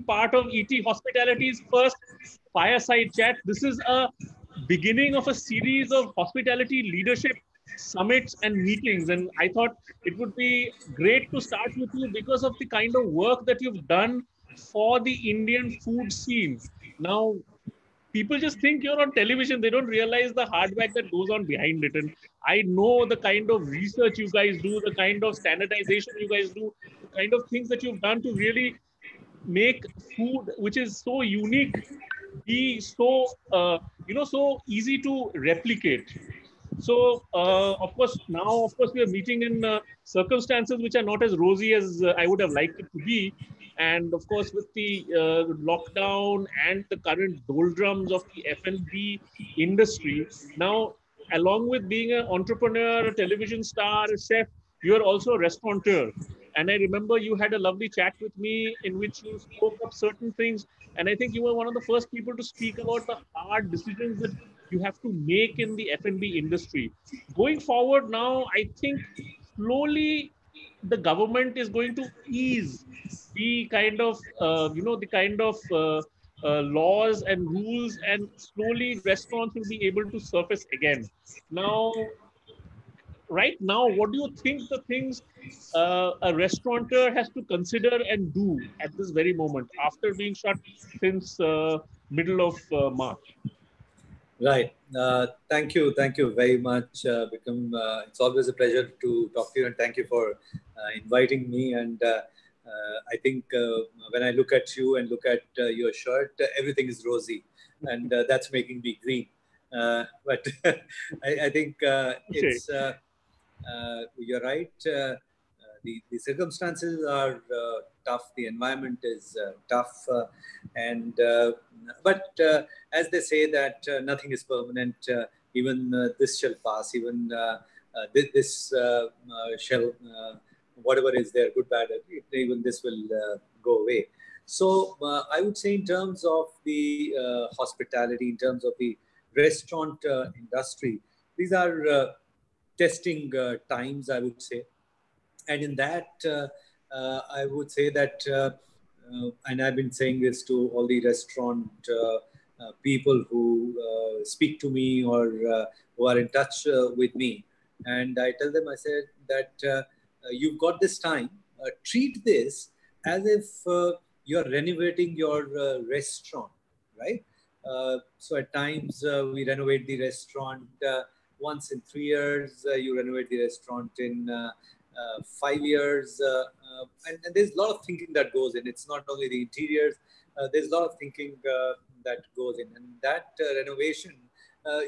part of ET Hospitality's first fireside chat. This is a beginning of a series of hospitality leadership summits and meetings. And I thought it would be great to start with you because of the kind of work that you've done for the Indian food scene. Now, people just think you're on television. They don't realize the hard work that goes on behind it. And I know the kind of research you guys do, the kind of standardization you guys do, the kind of things that you've done to really make food which is so unique be so uh, you know so easy to replicate. So uh, of course now of course we are meeting in uh, circumstances which are not as rosy as uh, i would have liked it to be. And of course with the uh, lockdown and the current doldrums of the f&b industry now along with being an entrepreneur a television star a chef you are also a restaurateur and I remember you had a lovely chat with me in which you spoke of certain things. And I think you were one of the first people to speak about the hard decisions that you have to make in the F&B industry. Going forward now, I think slowly the government is going to ease the kind of, uh, you know, the kind of uh, uh, laws and rules and slowly restaurants will be able to surface again. Now, right now, what do you think the things uh, a restaurateur has to consider and do at this very moment after being shut since uh, middle of uh, March? Right. Uh, thank you. Thank you very much, uh, Bikram. Uh, it's always a pleasure to talk to you, and thank you for inviting me. And I think when I look at you and look at your shirt, everything is rosy, and that's making me green. but I, I, think it's uh, Uh, you're right. Uh, uh, the, the circumstances are uh, tough. The environment is uh, tough, and but as they say that nothing is permanent. even this shall pass. Even this, shall whatever is there, good, bad, even this will go away. So uh, I would say in terms of the uh, hospitality, in terms of the restaurant uh, industry, these are testing uh, times, I would say. And in that, uh, uh, I would say that, and I've been saying this to all the restaurant people who speak to me or who are in touch with me. And I tell them, I said that you've got this time, treat this as if you're renovating your restaurant, right? Uh, so at times uh, we renovate the restaurant uh, once in three years. Uh, you renovate the restaurant in uh, uh, five years. And, and, there's a lot of thinking that goes in. It's not only the interiors, there's a lot of thinking that goes in. And that renovation,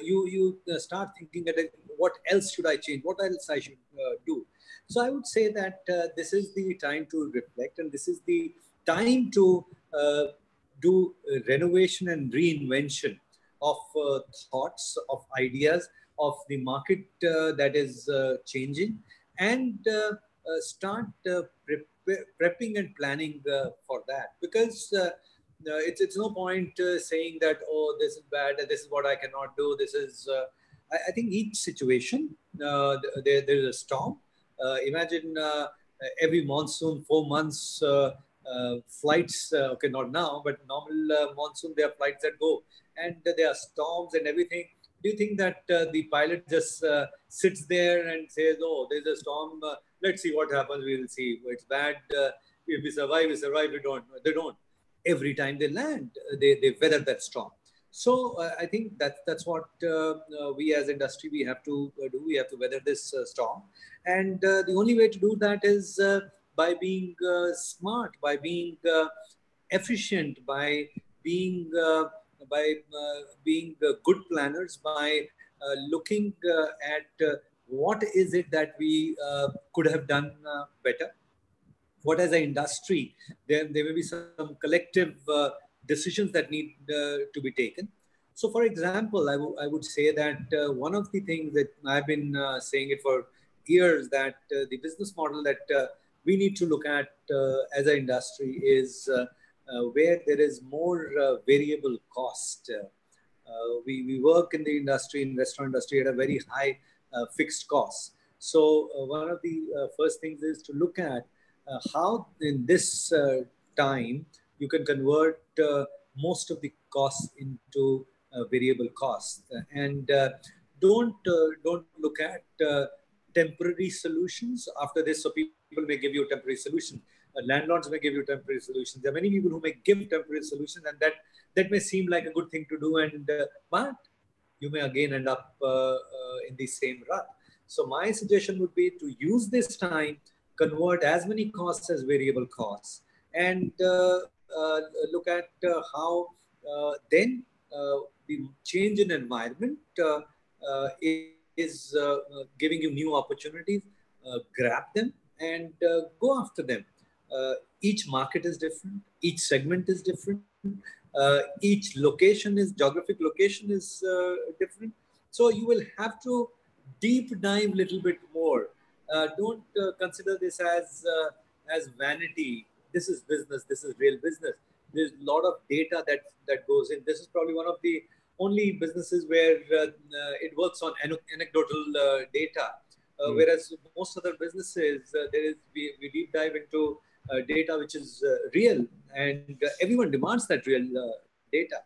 you, you start thinking at what else should I change? What else I should do? So I would say that uh, this is the time to reflect and this is the time to uh, do renovation and reinvention of uh, thoughts, of ideas, of the market uh, that is uh, changing and uh, start pre- prepping and planning for that. Because it's, it's no point saying that oh this is bad this is what i cannot do this is I, I, think each situation there, there's a storm. Imagine every monsoon four months uh, flights uh, okay not now but normal uh, monsoon there are flights that go and there are storms and everything do you think that uh, the pilot just uh, sits there and says, "Oh, there's a storm. Uh, let's see what happens. We will see. It's bad. Uh, if we survive, we survive. We don't. They don't. Every time they land, uh, they, they weather that storm. So uh, I think that that's what we as industry we have to do. We have to weather this storm, and the only way to do that is by being smart, by being efficient, by being by uh, being uh, good planners, by uh, looking at what is it that we could have done better. What as an industry, there, there may be some collective decisions that need to be taken. So, for example, I, would say that uh, one of the things that I've been uh, saying it for years that uh, the business model that we need to look at as an industry is where there is more uh, variable cost. Uh, we, we work in the industry, in restaurant industry at a very high fixed cost. So one of the first things is to look at how in this time you can convert uh, most of the costs into uh, variable costs. And uh, don't don't look at temporary solutions after this. So people may give you a temporary solution. Uh, landlords may give you temporary solutions. There are many people who may give temporary solutions, and that that may seem like a good thing to do, and uh, but you may again end up uh, in the same rut. So my suggestion would be to use this time, convert as many costs as variable costs, and look at how then the change in environment is uh, giving you new opportunities. Uh, grab them and uh, go after them. Each market is different. Each segment is different. each location is geographic location is different. So you will have to deep dive a little bit more. don't consider this as as vanity. This is business. This is real business. There's a lot of data that that goes in. This is probably one of the only businesses where uh, uh, it works on anecdotal uh, data. Mm. Whereas most other businesses, there is we, we, deep dive into Uh, data which is uh, real, and uh, everyone demands that real data.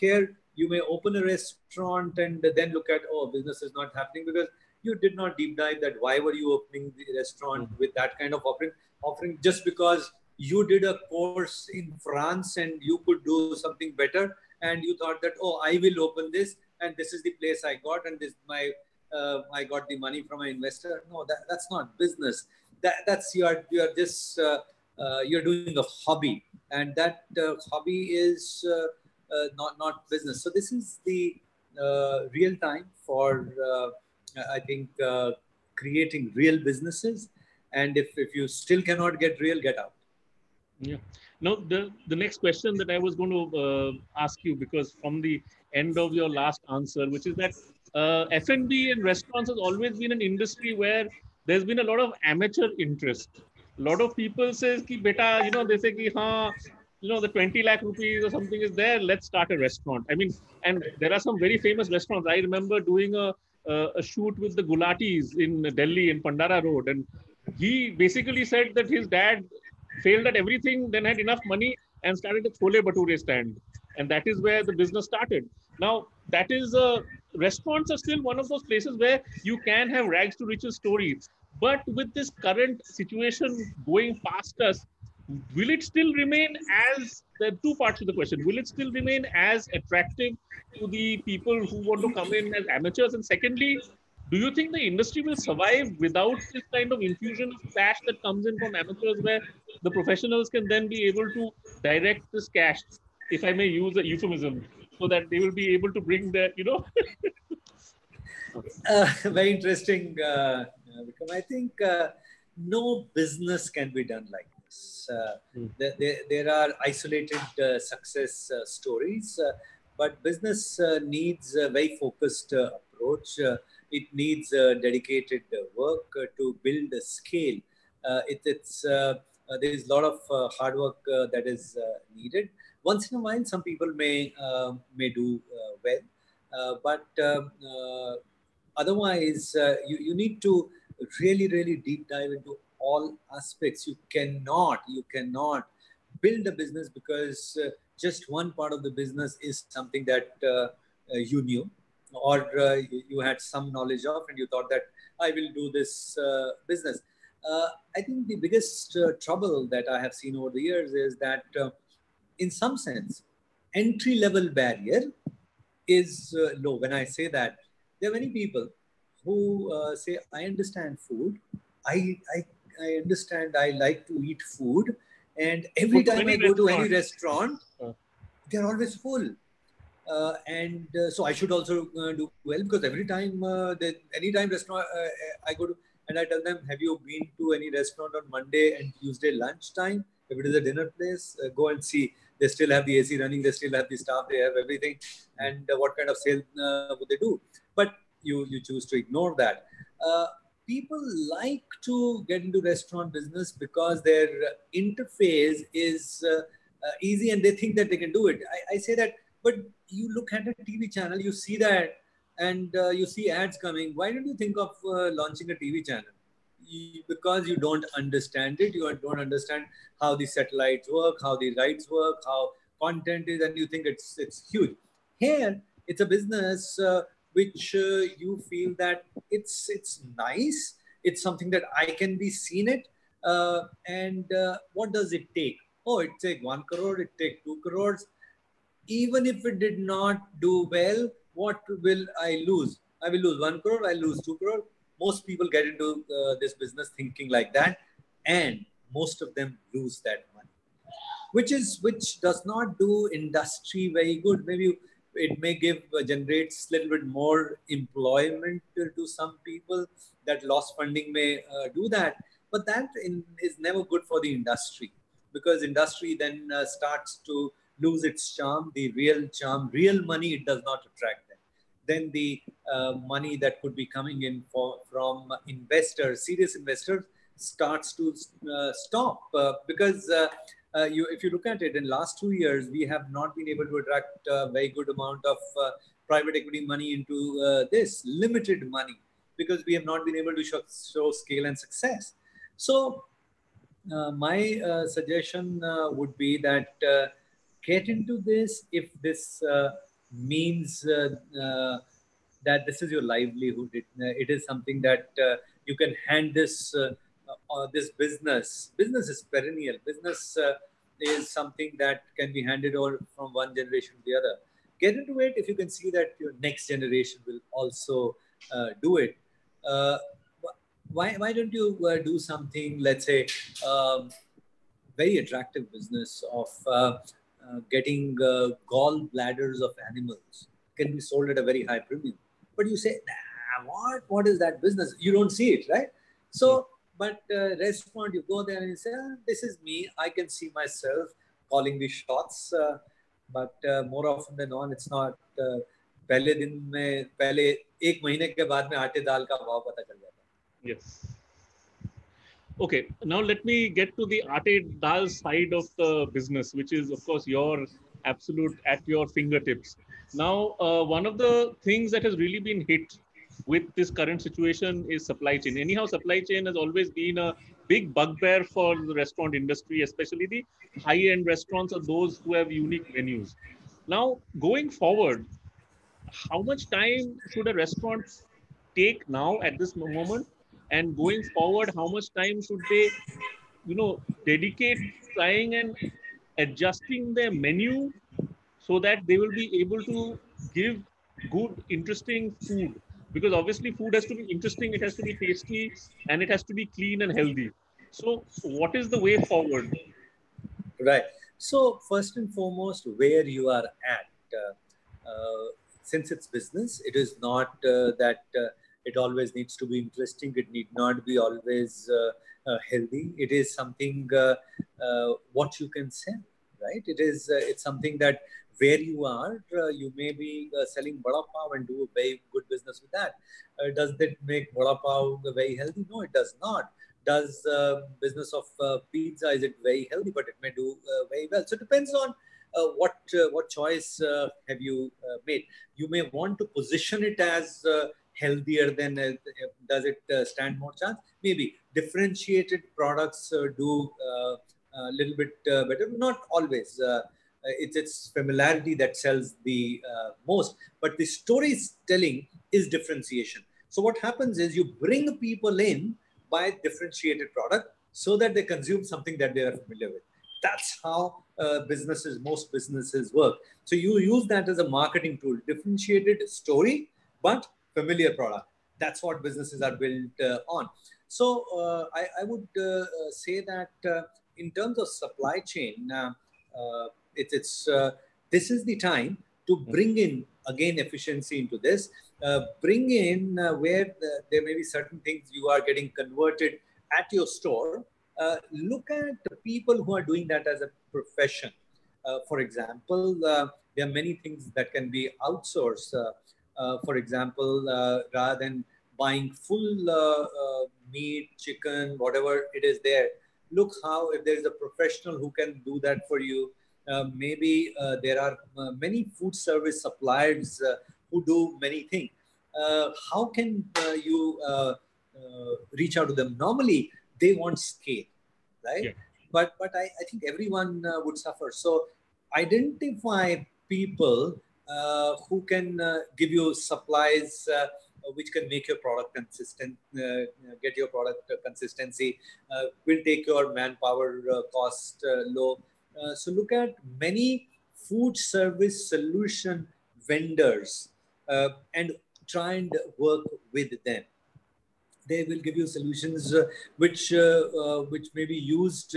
here, you may open a restaurant and then look at oh, business is not happening because you did not deep dive that why were you opening the restaurant mm. with that kind of offering offering just because you did a course in France and you could do something better and you thought that oh i will open this and this is the place i got and this my uh, i got the money from an investor no that, that's not business that that's you're you're just uh, uh, you're doing a hobby. And that uh, hobby is not not business. So this is the real time for i think creating real businesses. And if, if you still cannot get real get out. Yeah. Now, the, the next question that I was going to uh, ask you, because from the end of your last answer, which is that uh, F&B and restaurants has always been an industry where there's been a lot of amateur interest. A lot of people say, ki, beta, you know, they say, ki, haan, you know, the 20 lakh rupees or something is there, let's start a restaurant. I mean, and there are some very famous restaurants. I remember doing a, a, a shoot with the Gulatis in Delhi, in Pandara Road. And he basically said that his dad failed at everything, then had enough money and started a chole bhature stand. And that is where the business started. Now, that is, uh, restaurants are still one of those places where you can have rags to riches stories. But with this current situation going past us, will it still remain as there are two parts to the question. Will it still remain as attractive to the people who want to come in as amateurs? And secondly do you think the industry will survive without this kind of infusion of cash that comes in from amateurs where the professionals can then be able to direct this cash if i may use a euphemism so that they will be able to bring their you know uh, very interesting uh, because i think uh, no business can be done like this uh, mm. there, there, are isolated uh, success uh, stories but business needs a very focused approach it needs dedicated work to build a scale. Uh, it, it's uh, there is a lot of hard work that is needed. Once in a while, some people may may do well, but um, otherwise, you, you need to really, really deep dive into all aspects. You cannot, you cannot build a business because uh, just one part of the business is something that uh, uh, you knew or uh, you had some knowledge of and you thought that I will do this uh, business. Uh, I think the biggest trouble that I have seen over the years is that, in some sense, entry level barrier is low. When I say that, there are many people who uh, say, I understand food. I, I, I understand I like to eat food. And every time I go to any restaurant, they're always full. Uh, and uh, so I should also uh, do well because every time, that anytime restaurant I go to, and I tell them, have you been to any restaurant on Monday and Tuesday lunchtime? If it is a dinner place, uh, go and see. They still have the AC running. They still have the staff. They have everything. And uh, what kind of sale uh, would they do? But you you choose to ignore that. people like to get into restaurant business because their interface is easy and they think that they can do it. I, I say that but you look at a TV channel, you see that, and uh, you see ads coming. Why don't you think of uh, launching a TV channel? Because you don't understand it, you don't understand how the satellites work, how the rights work, how content is, and you think it's it's huge. Here, it's a business uh, which uh, you feel that it's it's nice. It's something that I can be seen it. Uh, and uh, what does it take? Oh, it take one crore. It take two crores. Even if it did not do well, what will I lose? I will lose one crore. I lose two crore most people get into uh, this business thinking like that and most of them lose that money. Which is which does not do industry very good. Maybe it may give uh, generates a little bit more employment to, to some people. That loss funding may uh, do that. But that in, is never good for the industry because industry then uh, starts to lose its charm the real charm. Real money it does not attract then the uh, money that could be coming in for, from investors, serious investors, starts to uh, stop uh, because uh, uh, you, if you look at it in last two years, we have not been able to attract a very good amount of uh, private equity money into this limited money because we have not been able to show, show scale and success. So my suggestion would be that get into this if this means uh, uh, that this is your livelihood. It, uh, it is something that you can hand this this business. Business is perennial. Business is something that can be handed over from one generation to the other. Get into it if you can see that your next generation will also uh, do it. Uh, why, why don't you uh, do something, let's say, um, very attractive business of getting uh, gall bladders of animals can be sold at a very high premium. But you say, nah, what? What is that business? You don't see it, right? So, but uh, restaurant, you go there and you say, ah, this is me. I can see myself calling the shots. Uh, but uh, more often than not, it's not. Uh, पहले दिन में पहले एक महीने के बाद में आटे दाल का भाव पता चल जाता है yes Okay, now let me get to the Ate Dal side of the business, which is, of course, your absolute at your fingertips. Now, uh, one of the things that has really been hit with this current situation is supply chain. Anyhow, supply chain has always been a big bugbear for the restaurant industry, especially the high end restaurants or those who have unique menus. Now, going forward, how much time should a restaurant take now at this moment and going forward how much time should they you know dedicate trying and adjusting their menu so that they will be able to give good interesting food? Because obviously food has to be interesting it has to be tasty and it has to be clean and healthy. So what is the way forward? Right. So first and foremost where you are at uh, uh, since it's business it is not uh, that uh, it always needs to be interesting. It need not be always uh, uh, healthy. It is something uh, what you can sell, right? It is it's something that where you are, uh, you may be uh, selling vada pav and do a very good business with that. Uh, does that make vada pav very healthy? No, it does not. Does business of pizza is it very healthy? But it may do very well. So it depends on what what choice have you made. You may want to position it as healthier than uh, does it uh, stand more chance? Maybe. Differentiated products uh, do a little bit better. Not always. It's its familiarity that sells the most. But the storytelling is differentiation. So what happens is you bring people in by differentiated product so that they consume something that they are familiar with. That's how uh, businesses most businesses work. So you use that as a marketing tool. Differentiated story but familiar product. That's what businesses are built uh, on. So uh, I, I, would uh, uh say that uh, in terms of supply chain, uh, it's, it's this is the time to hmm. bring in again efficiency into this. bring in where the, there may be certain things you are getting converted at your store. look at the people who are doing that as a profession. Uh, for example, uh, there are many things that can be outsourced. Uh, uh, for example, uh, rather than buying full uh, meat, chicken, whatever it is there, look how if there's a professional who can do that for you. maybe there are many food service suppliers who do many things. how can you uh, reach out to them. Normally, they want scale, right? Yeah. But but I, I think everyone uh, would suffer. So identify people uh, who can uh, give you supplies uh, which can make your product consistent, uh, get your product consistency, will take your manpower cost low. so look at many food service solution vendors and try and work with them they will give you solutions uh, which uh, uh, which may be used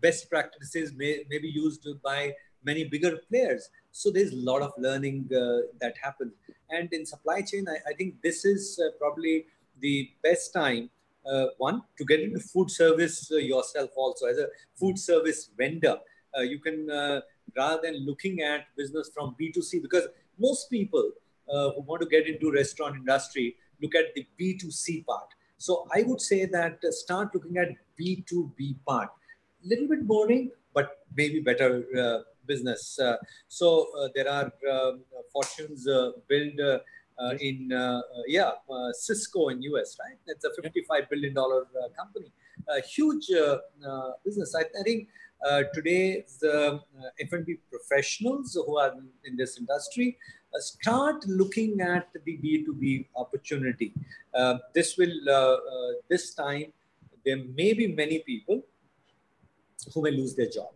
best practices may, may be used by many bigger players. So there's a lot of learning that happens. And in supply chain i, I think this is probably the best time uh, one to get into food service uh, yourself also. As a food service vendor uh, you can rather than looking at business from b2c because most people who want to get into restaurant industry look at the b2c part. So I would say that uh, start looking at B2B part. A little bit boring, but maybe better uh, business. Uh, so uh, there are um, fortunes uh, built uh, in yeah Sysco in US, right? That's a 55 billion dollar company, a huge business. I, I think today the F&B professionals who are in this industry uh, start looking at the B2B opportunity. Uh, this will, uh, this time, there may be many people who may lose their job.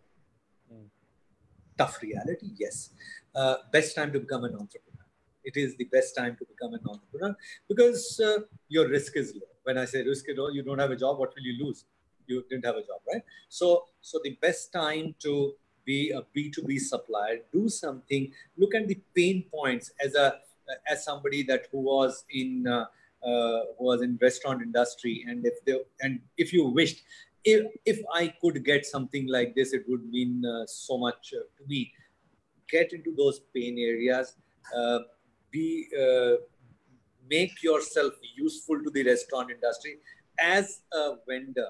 Tough reality, yes. best time to become an entrepreneur. It is the best time to become an entrepreneur because your risk is low. When I say risk, is low, you don't have a job, what will you lose? you didn't have a job, right? So, so the best time to be a B2B supplier, do something, look at the pain points as a as somebody that who was in uh, uh, was in restaurant industry and if they and if you wished if, if I could get something like this, it would mean uh, so much uh, to me. Get into those pain areas. Uh, be uh, make yourself useful to the restaurant industry as a vendor.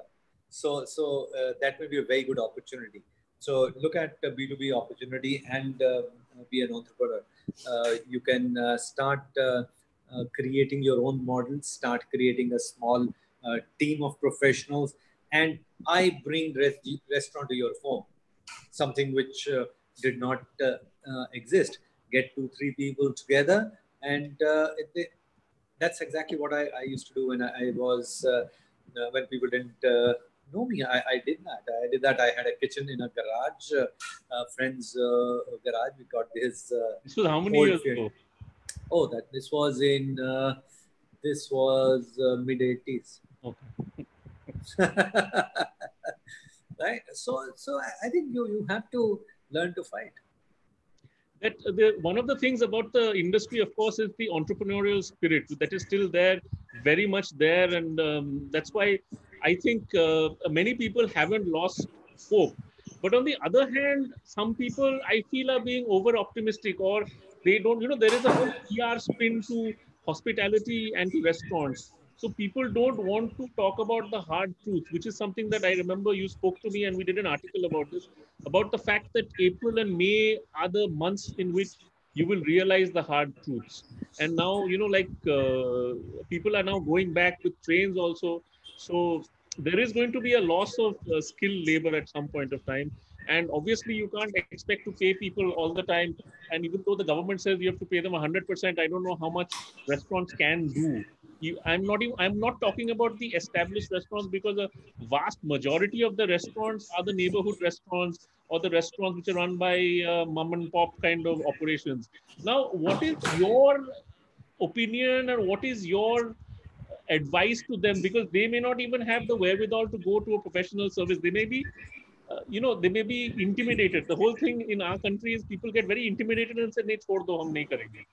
So so that may be a very good opportunity. So look at the B2B opportunity and uh, be an entrepreneur. Uh, you can uh, start creating your own models, start creating a small team of professionals, and I bring rest- restaurant to your home, something which did not exist. Get two, three people together, and it, it, that's exactly what I, I, used to do when I, I was when people didn't know me. I, I did that. I did that. I had a kitchen in a garage, uh, uh, friend's uh, garage. We got this. Uh, this was how many years ago? Oh, that this was in uh, this was uh, mid eighties. Okay. right. So so I think you you have to learn to fight. That the, one of the things about the industry, of course, is the entrepreneurial spirit that is still there, very much there, and um, that's why I think uh, many people haven't lost hope. But on the other hand, some people I feel are being over optimistic or they don't, you know, there is a whole PR spin to hospitality and to restaurants. So people don't want to talk about the hard truth, which is something that I remember you spoke to me and we did an article about this, about the fact that April and May are the months in which you will realize the hard truths. And now, you know, like uh, people are now going back with trains also. So there is going to be a loss of uh, skilled labor at some point of time and obviously you can't expect to pay people all the time and even though the government says you have to pay them 100% i don't know how much restaurants can do you, I'm not even, I'm not talking about the established restaurants because a vast majority of the restaurants are the neighborhood restaurants or the restaurants which are run by uh, mom and pop kind of operations. Now, what is your opinion or what is your advice to them? Because they may not even have the wherewithal to go to a professional service. They may be uh, you know they may be intimidated. The whole thing in our country is people get very intimidated and say nahi chhod do hum nahi karenge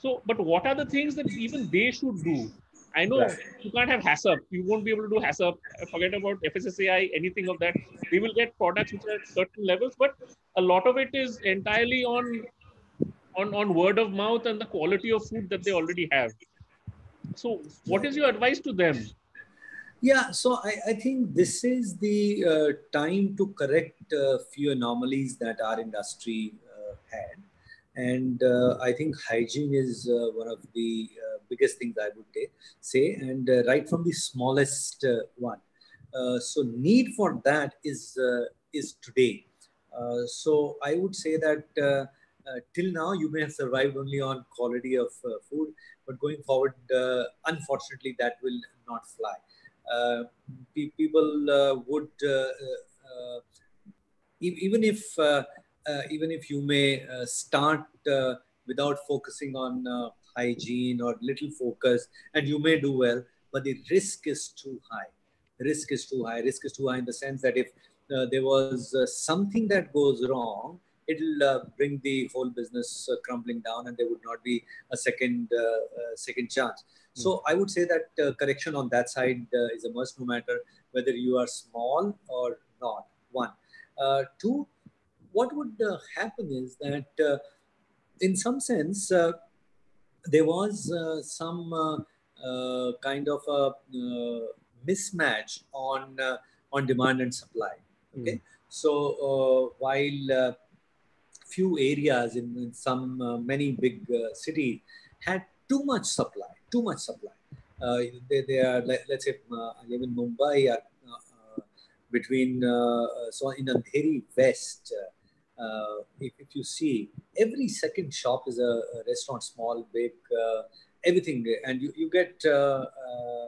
so, but what are the things that even they should do? I know right. you can't have HACCP. You won't be able to do HACCP. Forget about FSSAI, anything of that. They will get products which are at certain levels, but a lot of it is entirely on on on word of mouth and the quality of food that they already have. So, what is your advice to them? Yeah, so I, I think this is the uh, time to correct a few anomalies that our industry uh, had. And uh, I think hygiene is uh, one of the uh, biggest things I would say, and uh, right from the smallest uh, one. Uh, so need for that is is today. so I would say that till now you may have survived only on quality of food, but going forward, unfortunately, that will not fly. Pe- people would even if even if you may uh, start without focusing on hygiene or little focus, and you may do well, but the risk is too high. Risk is too high. Risk is too high in the sense that if uh, there was uh, something that goes wrong, it'll uh, bring the whole business crumbling down, and there would not be a second second chance. Mm. So I would say that correction on that side is a must, no matter whether you are small or not. One, two. What would uh, happen is that, uh, in some sense, uh, there was uh, some uh, uh, kind of a mismatch on on demand and supply. Okay, mm. so while few areas in, in some many big cities had too much supply, too much supply. they, they are let, us say I live in Mumbai. between so in Andheri West, uh, if, if, you see every second shop is a, a restaurant small big uh, everything. And you, you get uh, uh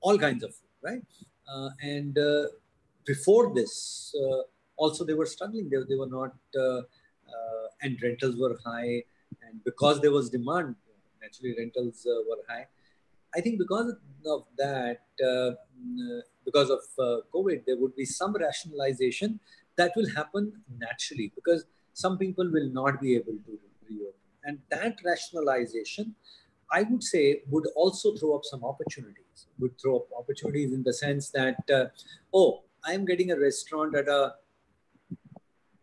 all kinds of food right? Uh, and uh, before this also they were struggling. They, they were not and rentals were high. And because there was demand naturally rentals were high. I think because of that because of covid there would be some rationalization that will happen naturally because some people will not be able to reopen. And that rationalization, I would say, would also throw up some opportunities. Would throw up opportunities in the sense that, uh, oh, I'm getting a restaurant at a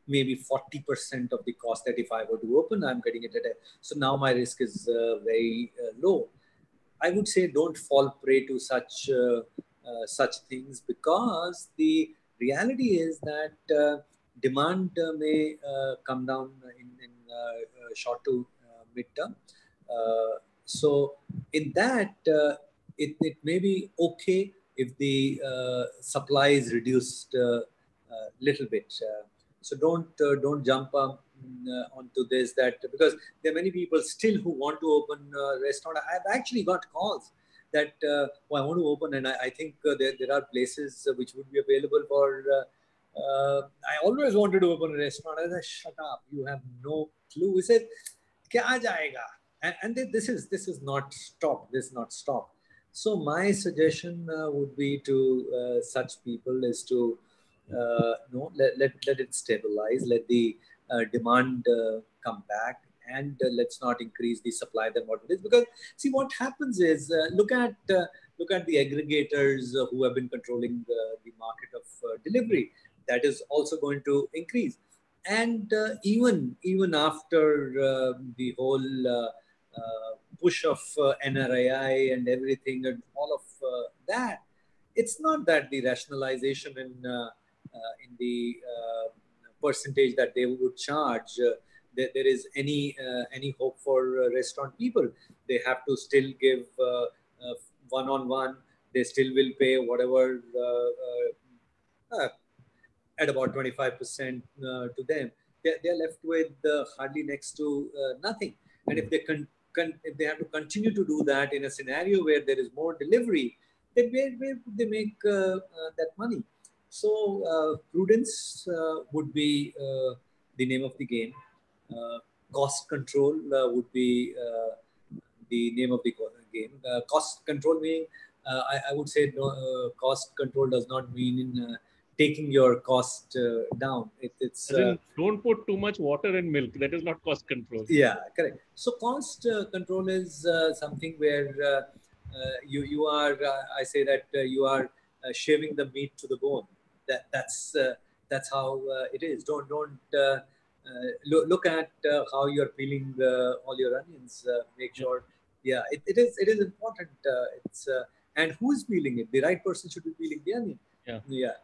maybe 40% of the cost that if I were to open, I'm getting it at a, so now my risk is uh, very uh, low. I would say don't fall prey to such uh, uh, such things because the reality is that uh, demand uh, may uh, come down in, in uh, uh, short to uh, mid-term. so in that, it, it may be okay if the supply is reduced a little bit. so don't don't jump up mm, uh, onto this that because there are many people still who want to open a restaurant. I've actually got calls that uh, oh, I want to open, and I, I think uh, there, there are places uh, which would be available for. I always wanted to open a restaurant. I said, "Shut up! You have no clue." We said, "Kya jayega?" And, and this is this is not stop. This is not stop. So my suggestion uh, would be to uh, such people is to uh, no let, let, let it stabilize, let the demand come back, and uh, let's not increase the supply than what it is. Because see what happens is uh, look at uh, look at the aggregators who have been controlling the, market of delivery. That is also going to increase. And even even after the whole push of NRAI and everything and all of that it's not that the rationalization in uh, uh, in the uh, percentage that they would charge there, there is any uh, any hope for uh, restaurant people. They have to still give one on one. They still will pay whatever uh, at about 25% to them. They're, they're left with hardly next to nothing. And if they can if they have to continue to do that in a scenario where there is more delivery, then where, where would they make uh, uh, that money? So uh, prudence would be the name of the game. Uh, cost control uh, would be uh, the name of the game. Uh, cost control meaning, uh, I, I, would say no, uh, cost control does not mean in taking your cost uh, down. It, it's uh, don't put too much water in milk. That is not cost control. Yeah, correct. So cost uh, control is something where you you are. I say that you are shaving the meat to the bone. That that's that's how it is. Don't don't uh, look, at uh, how you're peeling uh, all your onions. make sure, yeah, it, it is it is important. it's and who is peeling it? The right person should be peeling the onion. Yeah. Yeah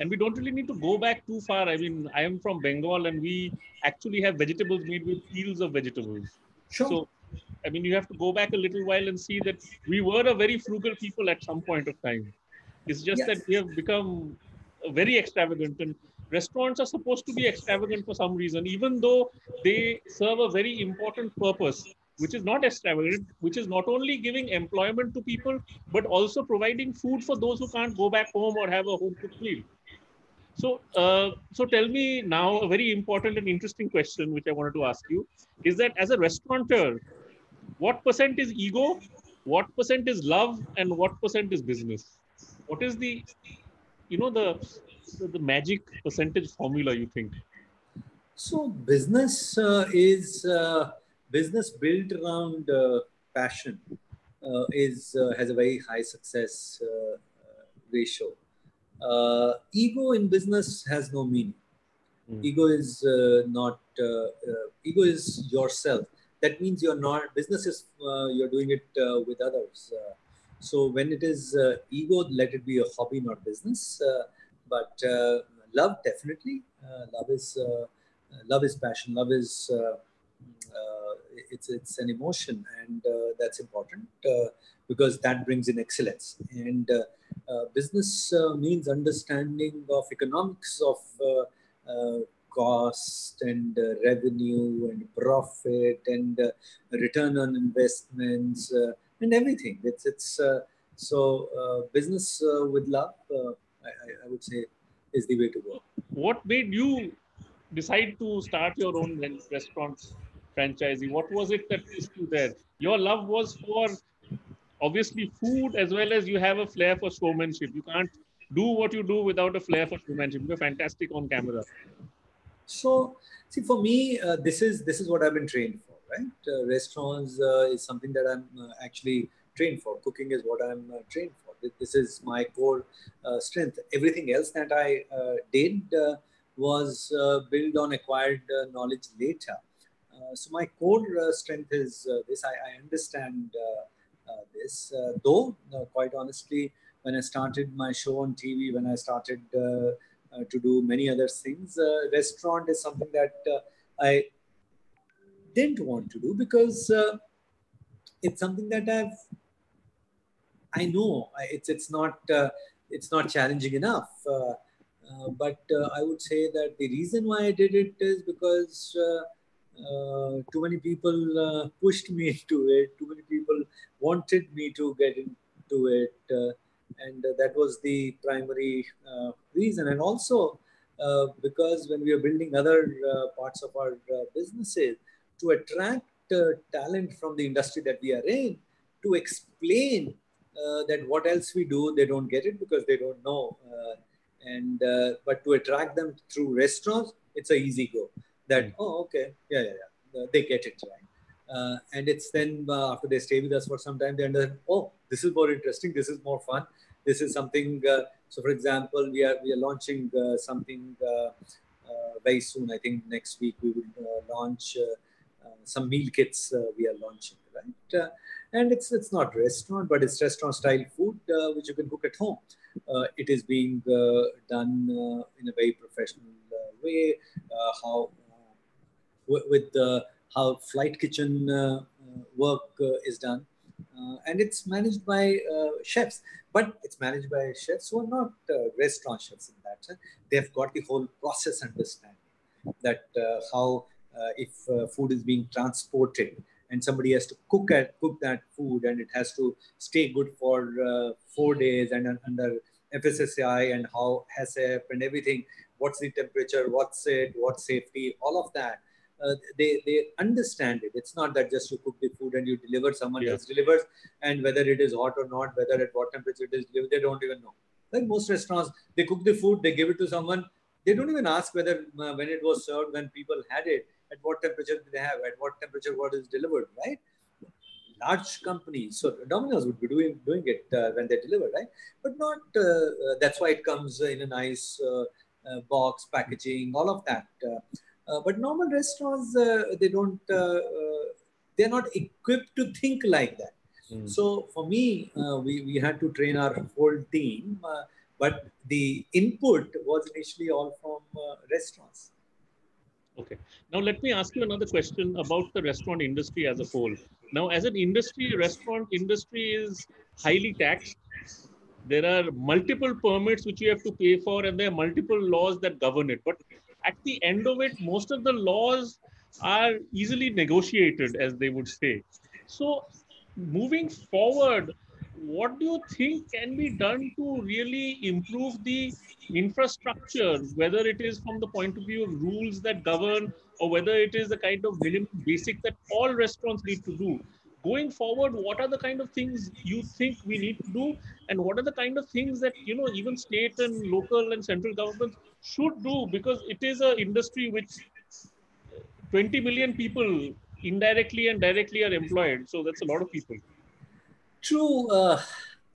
and we don't really need to go back too far. I mean, I am from Bengal, and we actually have vegetables made with peels of vegetables. Sure. So I mean, you have to go back a little while and see that we were a very frugal people at some point of time. It's just yes. that we have become very extravagant, and restaurants are supposed to be extravagant for some reason, even though they serve a very important purpose, which is not extravagant, which is not only giving employment to people, but also providing food for those who can't go back home or have a home cooked meal. So, uh, so tell me now a very important and interesting question, which I wanted to ask you, is that as a restaurateur, what percent is ego, what percent is love, and what percent is business? What is the, you know, the the magic percentage formula you think? So business uh, is uh, business built around uh, passion uh, is uh, has a very high success uh, ratio uh, ego in business has no meaning. Mm. Ego is uh, not, uh, uh, ego is yourself. That means you're not, business is, uh, you're doing it with others. so when it is ego, let it be a hobby, not business. But uh, love, definitely. Uh, love is, uh, love is passion. Love is, it's, it's an emotion and that's important because that brings in excellence. And uh, business uh, means understanding of economics of uh, cost and uh, revenue and profit and uh, return on investments uh, and everything. It's it's so business with love. I, I, would say is the way to go. What made you decide to start your own restaurant franchisee? What was it that pushed you there? Your love was for obviously food as well as you have a flair for showmanship. You can't do what you do without a flair for showmanship. You're fantastic on camera. So, see, for me, uh, this is this is what I've been trained for, right? Uh, restaurants uh, is something that I'm uh, actually trained for. Cooking is what I'm uh, trained for. This is my core uh, strength. Everything else that I uh, did uh, was uh, built on acquired knowledge later. so my core strength is this. I, I understand uh, this. Uh, though, uh, quite honestly, when I started my show on TV, when I started to do many other things, restaurant is something that I didn't want to do because it's something that I've I know it's it's not uh, it's not challenging enough. Uh, uh, but I would say that the reason why I did it is because uh, too many people uh, pushed me into it. Too many people wanted me to get into it, uh, and that was the primary reason. And also because when we are building other parts of our businesses, to attract talent from the industry that we are in, to explain that what else we do, they don't get it because they don't know. Uh, and uh, but to attract them through restaurants, it's a easy go. That mm. oh okay. Yeah yeah yeah. They get it right. Uh, and it's then uh, after they stay with us for some time they understand oh this is more interesting. This is more fun. This is something uh, so for example we are we are launching uh, something uh, uh, very soon. I think next week we will launch Uh, some meal kits uh, we are launching right uh, and it's it's not restaurant but it's restaurant style food which you can cook at home it is being done in a very professional way how with uh, how flight kitchen uh, uh, work is done. and it's managed by chefs, but it's managed by chefs who are not restaurant chefs in that sense. They've got the whole process understanding that how if food is being transported and somebody has to cook at cook that food and it has to stay good for uh, four days and under FSSAI and how HACCP and everything, what's the temperature, what's it, what's safety, all of that uh, they they understand it. It's not that just you cook the food and you deliver, someone yeah. else delivers, and whether it is hot or not, whether at what temperature it is delivered, they don't even know. Like most restaurants, they cook the food, they give it to someone. They don't even ask whether uh, when it was served, when people had it, at what temperature did they have, at what temperature what is delivered, right? Large companies, so Domino's would be doing doing it uh, when they deliver, right? But not. Uh, uh, that's why it comes in a nice box packaging, all of that. Uh, but normal restaurants, uh, they don't, uh, they're not equipped to think like that. Mm. So for me, we, we had to train our whole team, but the input was initially all from restaurants. Okay. Now let me ask you another question about the restaurant industry as a whole. Now, as an industry, restaurant industry is highly taxed. There are multiple permits which you have to pay for, and there are multiple laws that govern it. But at the end of it, most of the laws are easily negotiated, as they would say. So, moving forward, what do you think can be done to really improve the infrastructure, whether it is from the point of view of rules that govern or whether it is the kind of minimum basic that all restaurants need to do? Going forward, what are the kind of things you think we need to do, and what are the kind of things that you know even state and local and central governments should do because it is an industry which 20 million people indirectly and directly are employed. So that's a lot of people. True. Uh,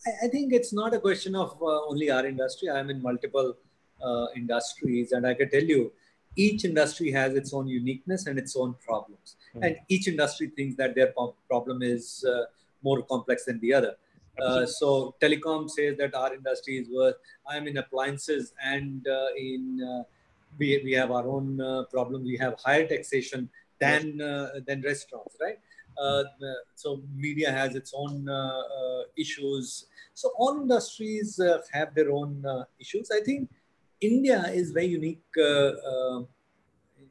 I, I, think it's not a question of uh, only our industry. I'm in multiple uh, industries, and I can tell you, each industry has its own uniqueness and its own problems. Mm. And each industry thinks that their problem is uh, more complex than the other. Uh, so telecom says that our industry is worse. I'm in appliances and uh, in uh, we, we have our own uh, problem. We have higher taxation than uh, than restaurants, right? Uh, so media has its own issues. So all industries have their own issues. I think India is very unique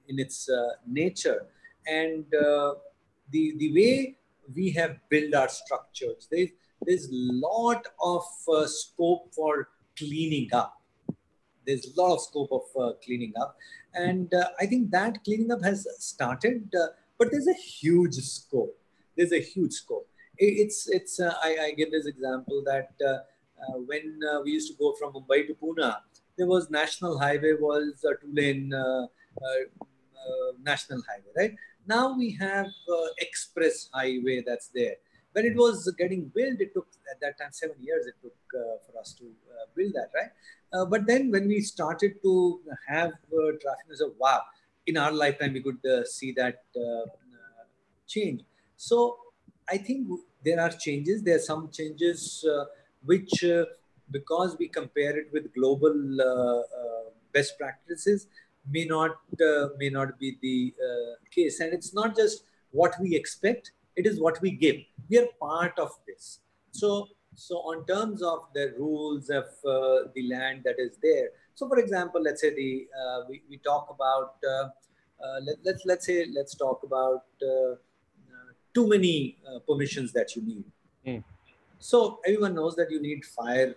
in its nature, and the the way we have built our structures. There's there's a lot of uh, scope for cleaning up. There's a lot of scope of uh, cleaning up. And uh, I think that cleaning up has started, uh, but there's a huge scope. There's a huge scope. It's, it's uh, I, I, give this example that uh, when we used to go from Mumbai to Pune, there was national highway was a two lane national highway, right? Now we have express highway that's there when it was getting built, it took at that time seven years it took uh, for us to uh, build that, right? Uh, but then when we started to have uh, traffic, we a wow, in our lifetime we could uh, see that uh, uh, change. So I think there are changes. There are some changes uh, which, uh, because we compare it with global best practices, may not may not be the case. And it's not just what we expect it is what we give we are part of this so so on terms of the rules of uh, the land that is there so for example let's say the uh, we, we talk about uh, uh let, us let's, let's say let's talk about uh, uh, too many permissions that you need mm. so everyone knows that you need fire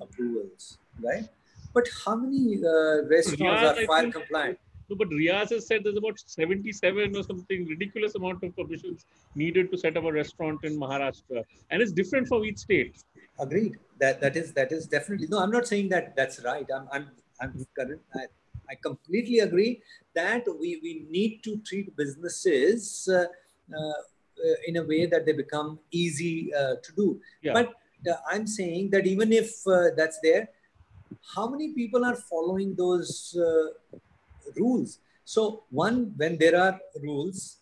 approvals right but how many restaurants yeah, are fire compliant no, but Riaz has said there's about 77 or something ridiculous amount of permissions needed to set up a restaurant in Maharashtra, and it's different for each state. Agreed. That that is that is definitely no. I'm not saying that that's right. I'm I'm I'm current. I, I completely agree that we we need to treat businesses uh, uh, in a way that they become easy uh, to do. Yeah. But uh, I'm saying that even if uh, that's there, how many people are following those? Uh, rules. So one, when there are rules,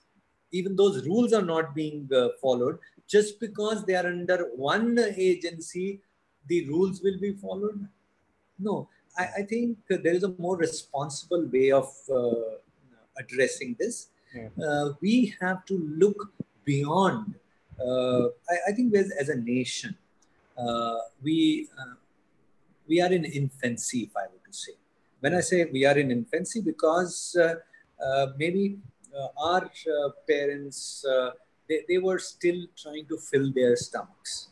even those rules are not being uh, followed, just because they are under one agency, the rules will be followed. No, I, I think there is a more responsible way of uh, addressing this. Yeah. Uh, we have to look beyond. Uh, I, I, think as a nation, uh, we uh, we are in infancy, if I were to say. When I say we are in infancy, because uh, uh, maybe uh, our parents, they, they were still trying to fill their stomachs,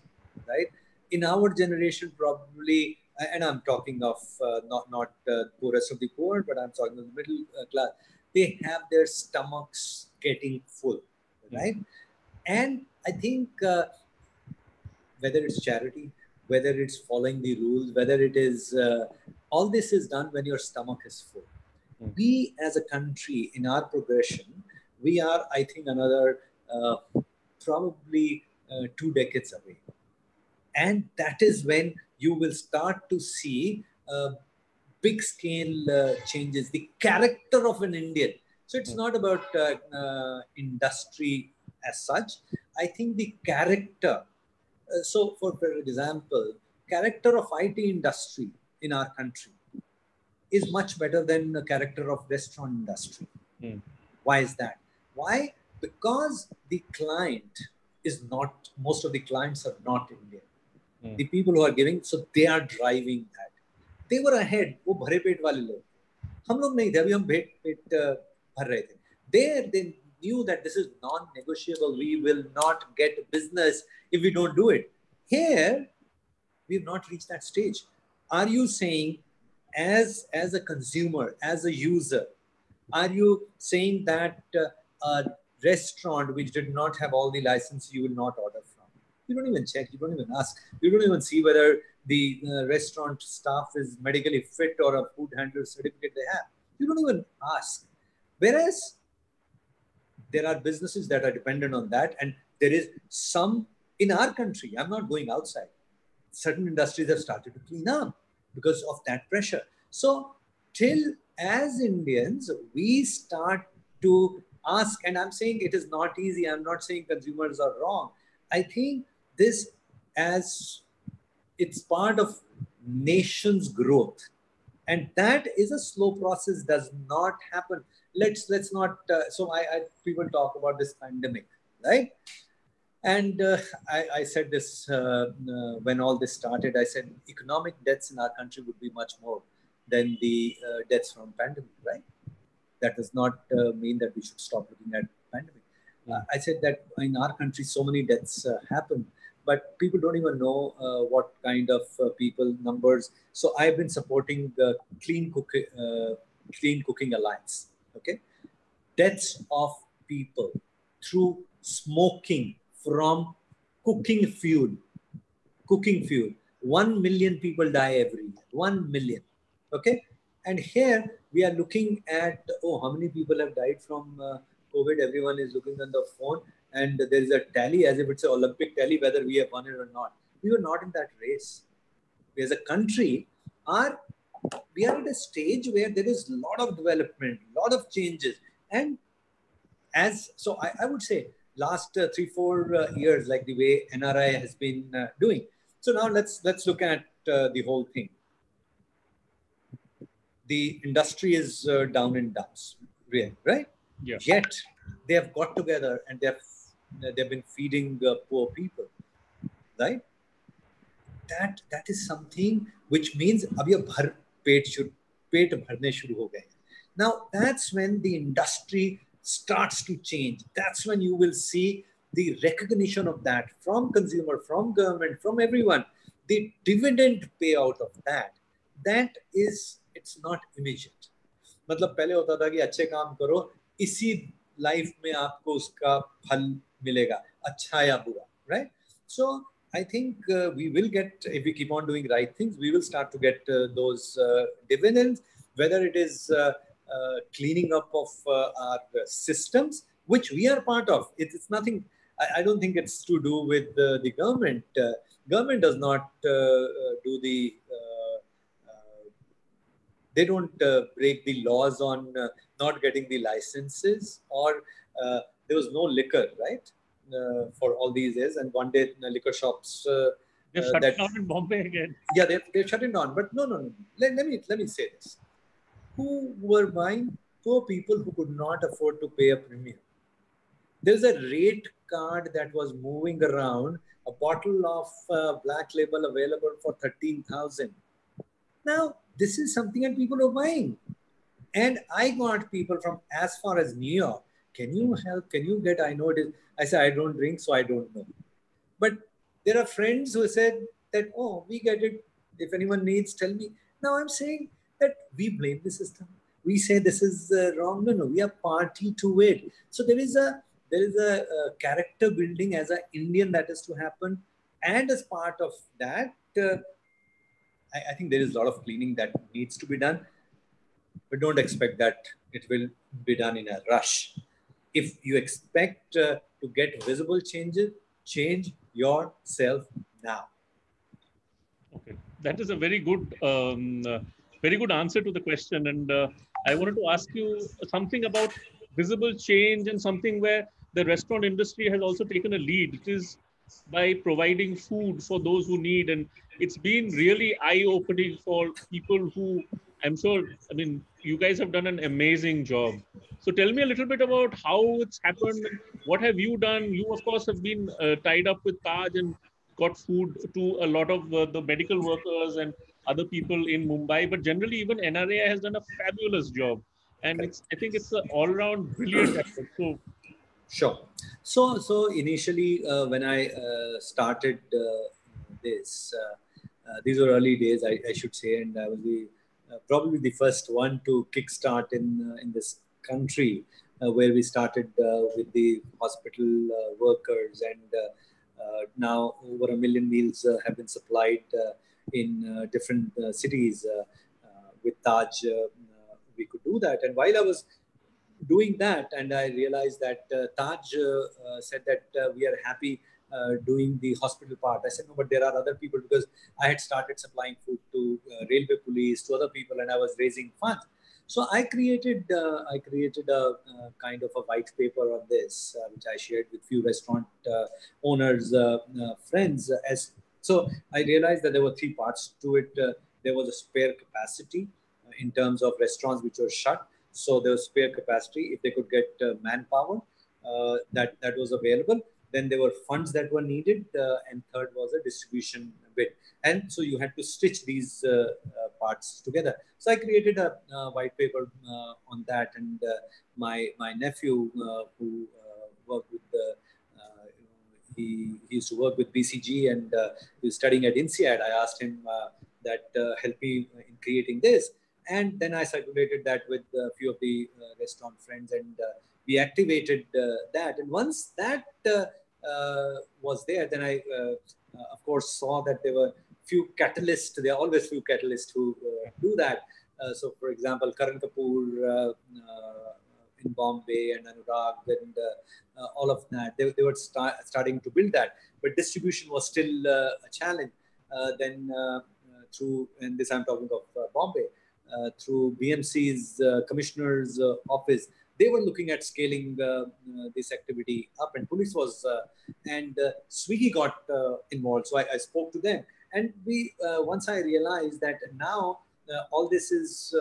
right? In our generation, probably, and I'm talking of not, not the poorest of the poor, but I'm talking of the middle class, they have their stomachs getting full, right? Mm-hmm. And I think uh, whether it's charity, whether it's following the rules, whether it is uh, all this is done when your stomach is full. Mm. We as a country, in our progression, we are, I think, another uh, probably uh, two decades away. And that is when you will start to see uh, big scale uh, changes, the character of an Indian. So it's mm. not about uh, uh, industry as such. I think the character. so, for, for example, character of IT industry in our country is much better than the character of restaurant industry Hmm. Why is that? Why? Because the client is not, most of the clients are not Indian. Hmm. The people who are giving, so they are driving that. They were ahead. वो भरे पेट वाले लोग हम लोग नहीं थे अभी हम पेट पेट uh, भर रहे थे there they knew that this is non-negotiable we will not get business if we don't do it here we've not reached that stage are you saying as as a consumer as a user are you saying that uh, a restaurant which did not have all the license you will not order from. You don't even check you don't even ask. You don't even see whether the uh, restaurant staff is medically fit or a food handler certificate they have. You don't even ask. Whereas there are businesses that are dependent on that and there is some in our country i'm not going outside certain industries have started to clean up because of that pressure. So till as indians we start to ask and i'm saying it is not easy i'm not saying consumers are wrong. I think this as it's part of nation's growth. And that is a slow process does not happen. Let's let's not uh, so I, I people talk about this pandemic right? And uh, I, I, said this uh, uh, when all this started i said economic deaths in our country would be much more than the uh, deaths from pandemic right that does not uh, mean that we should stop looking at pandemic Yeah. i said that in our country so many deaths happen but people don't even know uh, what kind of uh, people numbers. So I've been supporting the Clean Cooking uh, Clean Cooking Alliance. Okay, deaths of people through smoking from cooking fuel. Cooking fuel. One million people die every year. One million. Okay, and here we are looking at oh, how many people have died from uh, COVID? Everyone is looking on the phone and there is a tally as if it's an Olympic tally whether we have won it or not. We were not in that race. We as a country are we are at a stage where there is a lot of development, a lot of changes, and as so I, I would say last uh, three four uh, years like the way NRAI has been uh, doing. So now let's let's look at uh, the whole thing the industry is uh, down in dumps, really, right? Yet they have got together and they've they've been feeding uh, poor people, right? That that is something which means. Now that's when the industry starts to change. That's when you will see the recognition of that from consumer, from government, from everyone. The dividend payout of that that is it's not immediate मतलब पहले होता था कि अच्छे काम करो इसी life में आपको उसका फल मिलेगा अच्छा या बुरा right so i think uh, we will get if we keep on doing right things we will start to get uh, those uh, dividends whether it is uh, uh, cleaning up of uh, our systems which we are part of it, it's nothing I, I, don't think it's to do with the government government does not do the they don't break the laws on not getting the licenses or there was no liquor, right, uh, for all these years. And one day, the liquor shops. Uh, they shut that, down in Bombay again. Yeah, they they shut it down. But no, no, no. Let, let me let me say this: who were buying? Poor people who could not afford to pay a premium. There's a rate card that was moving around. A bottle of uh, black label available for thirteen thousand. Now this is something that people are buying, and I got people from as far as New York can you help? Can you get? I know it is. I said, I don't drink, so I don't know. But there are friends who said that, oh, we get it. If anyone needs, tell me. Now I'm saying that we blame the system. We say this is uh, wrong. No, no, we are party to it. So there is a there is a, a character building as an Indian that is to happen, and as part of that, uh, I, I think there is a lot of cleaning that needs to be done. But don't expect that it will be done in a rush if you expect uh, to get visible changes, change yourself now. Okay, that is a very good, um, uh, very good answer to the question. And uh, I wanted to ask you something about visible change and something where the restaurant industry has also taken a lead. It is by providing food for those who need, and it's been really eye-opening for people who I'm sure, I mean, you guys have done an amazing job. So tell me a little bit about how it's happened. What have you done? You, of course, have been uh, tied up with Taj and got food to a lot of uh, the medical workers and other people in Mumbai. But generally, even NRAI has done a fabulous job. And it's, I think it's an all-round brilliant effort. So Sure. So, so initially, uh, when I uh, started uh, this, uh, uh, these were early days, I, I, should say, and I was the, uh, probably the first one to kickstart in uh, in this country, uh, where we started uh, with the hospital workers, and now over a million meals have been supplied in different cities. with Taj, we could do that, and while I was doing that, and I realized that uh, Taj uh, uh, said that we are happy doing the hospital part. I said, no, but there are other people because I had started supplying food to railway police, to other people, and I was raising funds. So I created uh, I created a uh, kind of a white paper on this, uh, which I shared with few restaurant owners, friends. As so, I realized that there were three parts to it. there was a spare capacity in terms of restaurants which were shut. So there was spare capacity. If they could get uh, manpower, uh, that that was available. Then there were funds that were needed, uh, and third was a distribution bit. And so you had to stitch these parts together. So I created a, white paper on that, and my my nephew who worked with the he, he, used to work with BCG and uh, he was studying at INSEAD. I asked him uh, that uh, help me in creating this. And then I circulated that with a few of the uh, restaurant friends and uh, we activated uh, that. And once that was there, then I, of course, saw that there were few catalysts. There are always few catalysts who do that. so, for example, Karan Kapoor in Bombay and Anurag and uh, uh, all of that. They, they were start, starting to build that, but distribution was still uh, a challenge. then through, and this I'm talking of Bombay, uh, through BMC's uh, commissioner's uh, office, they were looking at scaling uh, uh, this activity up, and police was uh, and Swiggy got involved. So I, I, spoke to them, and we once I realized that now all this is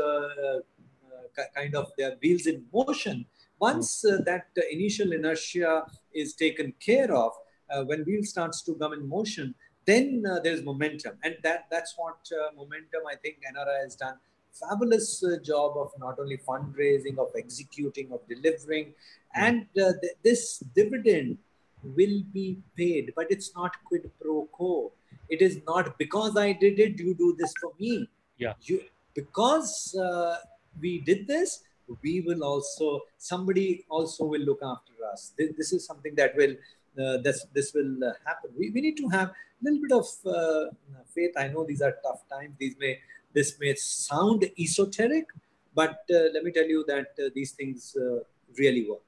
kind of their wheels in motion. Once uh, that uh, initial inertia is taken care of, uh, when wheel starts to come in motion, then there's momentum, and that that's what momentum I think NRAI has done fabulous uh, job of not only fundraising, of executing, of delivering. Mm. And uh, th- this dividend will be paid, but it's not quid pro quo. It is not because I did it, you do this for me. Yeah. You, because uh, we did this, we will also, somebody also will look after us. This, this is something that will, uh, this, this will uh, happen. We, we need to have a little bit of uh, faith. I know these are tough times. These may this may sound esoteric, but uh, let me tell you that uh, these things uh, really work.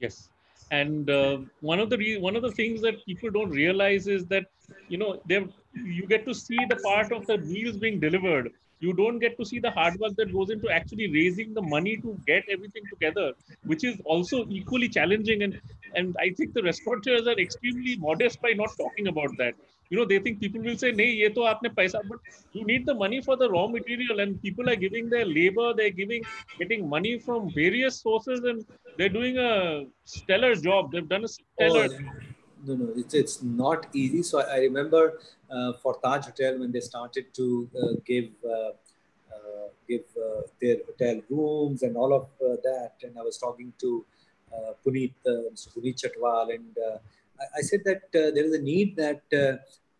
Yes, and uh, one of the re- one of the things that people don't realize is that you know they you get to see the part of the meals being delivered. You don't get to see the hard work that goes into actually raising the money to get everything together which is also equally challenging. And and i think the restaurateurs are extremely modest by not talking about that you know they think people will say nahi ye to aapne paisa but you need the money for the raw material and people are giving their labor they're giving getting money from various sources and they're doing a stellar job they've done a stellar oh, no no it's, it's not easy so i, I remember uh, for Taj Hotel when they started to uh, give uh, uh give uh, their hotel rooms and all of uh, that. And I was talking to Puneet, Mr. Puneet Chhatwal, and I, I, said that there is a need that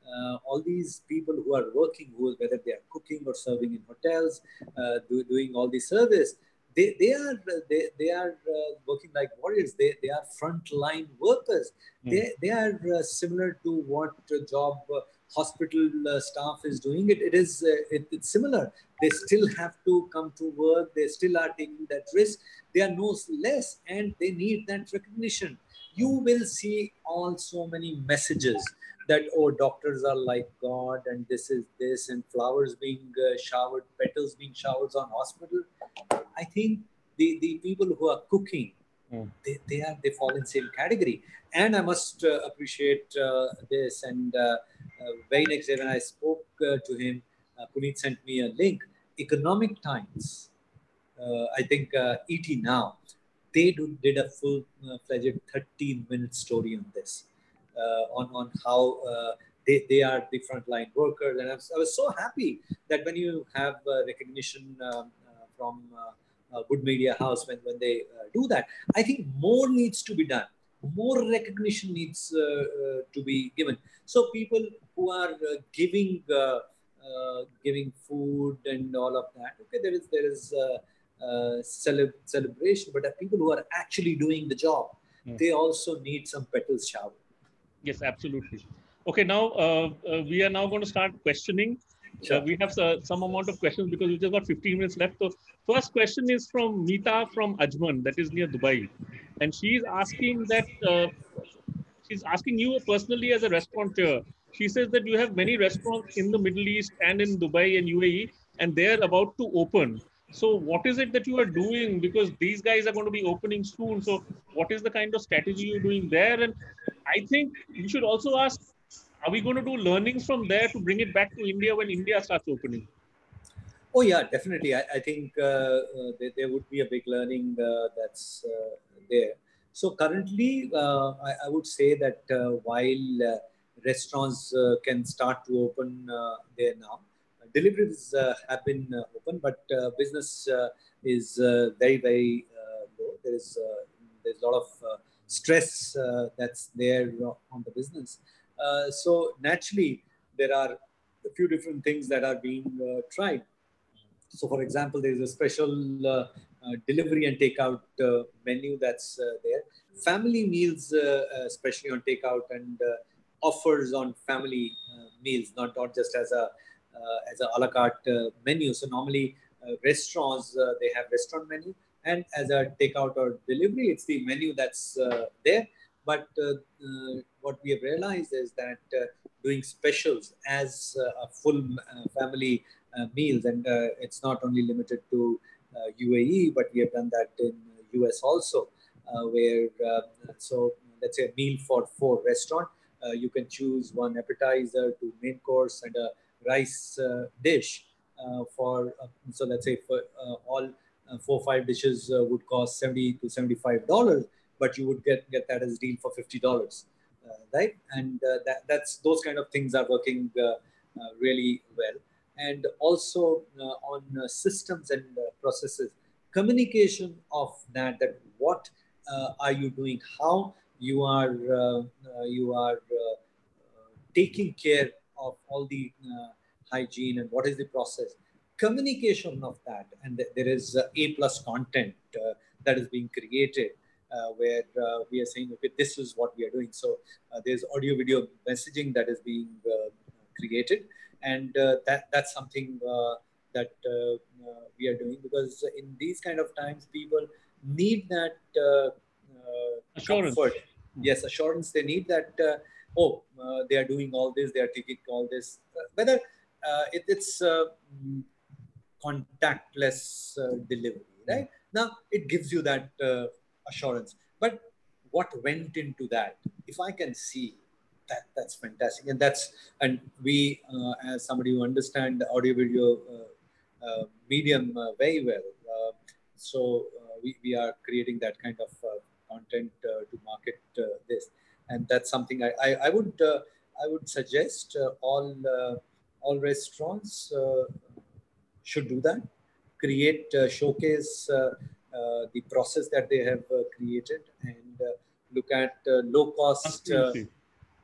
uh, all these people who are working, who whether they are cooking or serving in hotels, uh, do, doing all the service, they, they are they, they are uh, working like warriors. They, they are frontline workers. Mm. They, they are similar to what job hospital uh, staff is doing it, it is uh, it, it's similar. They still have to come to work. They still are taking that risk. They are no less, and they need that recognition. You will see all so many messages that oh doctors are like god and this is this and flowers being uh, showered petals being showered on hospital i think the the people who are cooking mm. they, they are they fall in same category and i must uh, appreciate uh, this and uh, uh, very next day when I spoke uh, to him, uh, Puneet sent me a link. Economic Times, uh, I think uh, ET Now, they do, did a full-fledged 13-minute story on this, on on how they, they are the frontline workers. And I was, I was, so happy that when you have recognition um, from uh, good media house when, when they uh, do that. I think more needs to be done. More recognition needs uh, to be given. So people who are giving giving food and all of that. Okay, there is there is uh, cele- celebration, but people who are actually doing the job, mm. they also need some petals shower. Yes, absolutely. Okay, now uh, uh, we are now going to start questioning. Sure. we have some amount of questions because we just got 15 minutes left. So, first question is from Meeta from Ajman, that is near Dubai, and she's asking that she's asking you personally as a restaurateur. She says that you have many restaurants in the Middle East and in Dubai and UAE, and they're about to open. So, what is it that you are doing? Because these guys are going to be opening soon. So, what is the kind of strategy you're doing there? And I think you should also ask are we going to do learnings from there to bring it back to India when India starts opening? Oh, yeah, definitely. I, I think uh, uh, there, there, would be a big learning uh, that's uh, there. So, currently, uh, I, I, would say that uh, while restaurants can start to open there now, deliveries have been open, but business is very, very low. There is there's a lot of stress that's there on the business. so naturally, there are a few different things that are being tried. So, for example, there is a special uh, delivery and takeout uh, menu that's uh, there. Family meals, especially on takeout, and offers on family meals, not, not just as a uh, as a a la carte uh, menu. So normally uh, restaurants, they have restaurant menu and as a takeout or delivery, it's the menu that's uh, there. But uh, uh, what we have realized is that doing specials as a full family meals, and it's not only limited to UAE, but we have done that in US also, where so let's say a meal for four restaurant. Uh, you can choose one appetizer to main course and a rice uh, dish uh, for uh, so let's say for all four or five dishes uh, would cost 70 to 75 dollars but you would get get that as deal for 50 dollars uh, right? And uh, that that's those kind of things are working really well. And also on systems and processes communication of that that what uh, are you doing? How you are uh, uh, you are taking care of all the uh, hygiene and what is the process communication of that. And there is uh, a plus content uh, that is being created uh, where uh, we are saying okay this is what we are doing. So uh, there's audio video messaging that is being created. And that that's something that we are doing because in these kind of times people need that assurance. comfort. Yes assurance. They need that oh, uh, they are doing all this, they are taking all this. Uh, whether uh, it, it's contactless delivery, right? Now, it gives you that assurance. But what went into that, if I can see, that, that's fantastic. And that's, and we, as somebody who understand the audio video uh, medium uh, very well. Uh, so we, we are creating that kind of content to market this and that's something I, I, I would uh, I would suggest uh, all uh, all restaurants should do that. Create uh, showcase uh, uh, the process that they have created and look at low cost.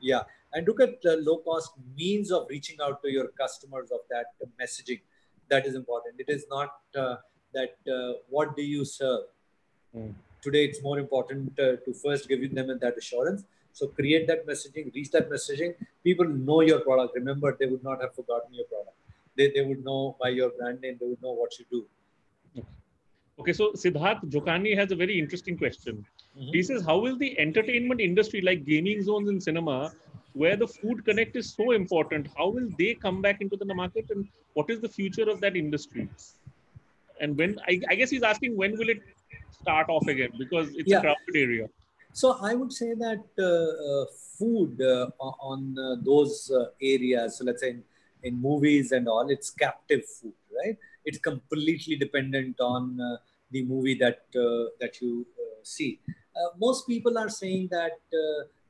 yeah, and look at the low cost means of reaching out to your customers of that messaging. That is important. It is not that what do you serve. Mm today it's more important uh, to first give them that assurance so create that messaging, reach that messaging. People know your product. Remember, they would not have forgotten your product. They, they would know by your brand name, they would know what you do. Okay, so Siddharth Jokani has a very interesting question. Mm-hmm. He says, How will the entertainment industry, like gaming zones in cinema, where the food connect is so important, how will they come back into the market and what is the future of that industry? And when I, I guess he's asking when will it start off again because it's yeah. a crowded area. So I would say that uh, uh, food uh, on those areas, so let's say in, in, movies and all, it's captive food, right? it's completely dependent on uh, the movie that uh, that you uh, see. Uh, most people are saying that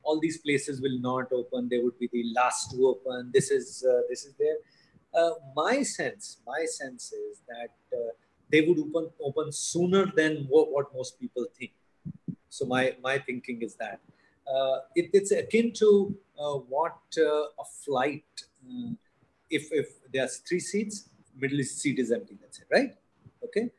all these places will not open; they would be the last to open. This is this is there. my sense, my sense is that they would open open sooner than what, what most people think. So my my thinking is that uh, it, it's akin to uh, what uh, a flight. If if there's three seats, middle seat is empty. That's it, right? Okay,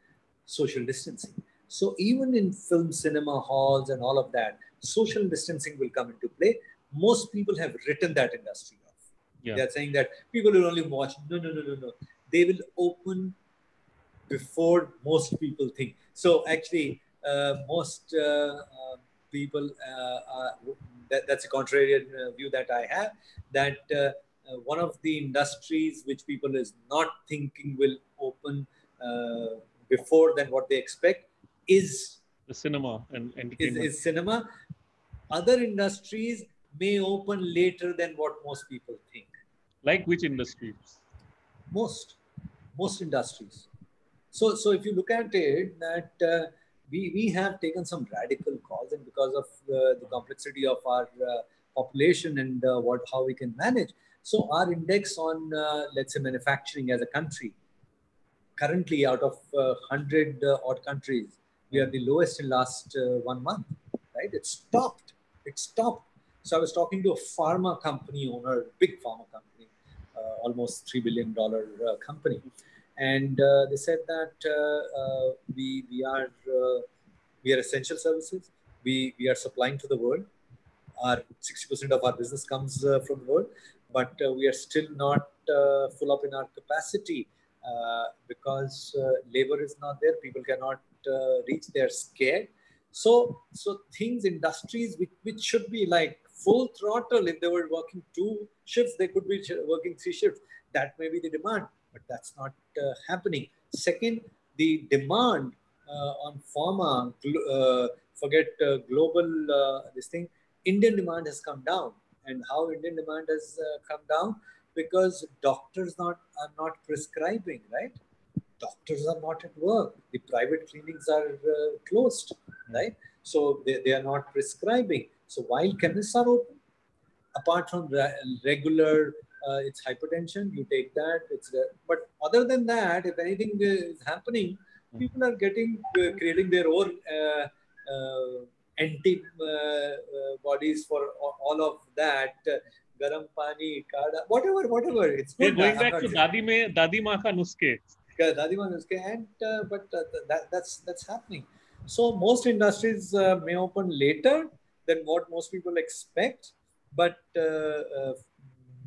social distancing. So even in film cinema halls and all of that, social distancing will come into play. Most people have written that industry off. Yeah. They're saying that people will only watch. No, no, no, no, no. They will open before most people think. So actually, uh, most uh, uh, people, that, that's a contrarian view that I have, that one of the industries which people is not thinking will open before than what they expect is the cinema and is, is cinema. Other industries may open later than what most people think. Like which industries? Most, most industries. So, so if you look at it, that uh, we, we have taken some radical calls, and because of uh, the complexity of our uh, population and uh, what how we can manage. So, our index on uh, let's say manufacturing as a country, currently out of uh, hundred odd countries, we are the lowest in last one month. Right? It stopped. It stopped. So, I was talking to a pharma company owner, big pharma company, almost three billion dollar company and uh, they said that uh, uh, we we are we are essential services. We we are supplying to the world. Our 60% of our business comes from the world, but uh, we are still not uh, full up in our capacity uh, because labor is not there. People cannot reach. They are scared. So, so things, industries which, which should be like full throttle. If they were working two shifts, they could be working three shifts. That may be the demand but that's not uh, happening. Second, the demand uh, on pharma, uh, forget global this thing, Indian demand has come down. And how Indian demand has come down? Because doctors not are not prescribing, right? Doctors are not at work. The private clinics are closed, right? So they, they are not prescribing. So while chemists are open, apart from regular uh, it's hypertension you take that it's uh, but other than that if anything is happening hmm. people are getting uh, creating their own uh, uh, uh, bodies for all of that garam pani kada whatever whatever it's good. going back to dadi me dadi ma ka nuske dadi ma nuske and but that, that's that's happening so most industries may open later than what most people expect but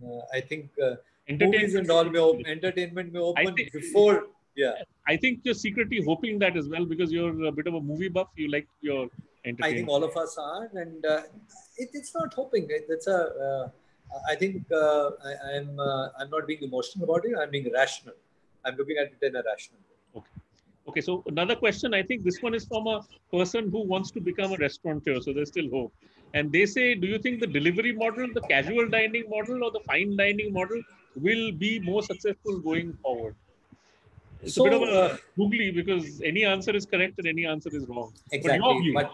uh, I think uh, movies and all may open, entertainment may open think, before. Yeah. I think you're secretly hoping that as well because you're a bit of a movie buff. You like your entertainment. I think all of us are, and uh, it, it's not hoping. It's a. Uh, I think uh, I, am I'm, uh, I'm not being emotional about it. I'm being rational. I'm looking at it in a rational way. Okay. Okay, so another question. I think this one is from a person who wants to become a restaurateur. So there's still hope. And they say, do you think the delivery model, the casual dining model, or the fine dining model will be more successful going forward? It's so, a bit of a googly because any answer is correct and any answer is wrong. Exactly. But